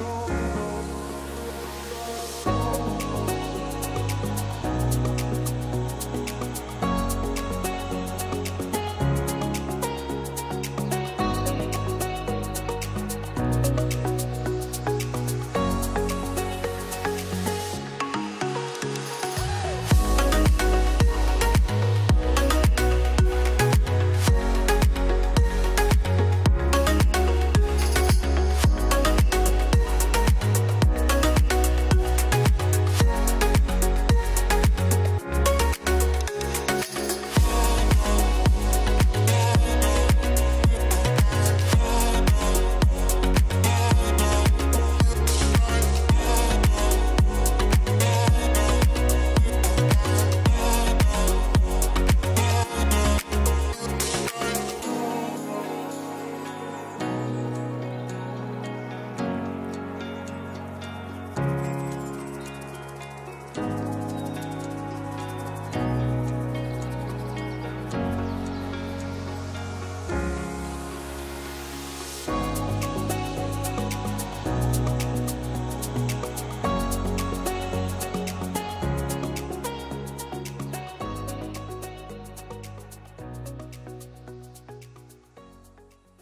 Oh.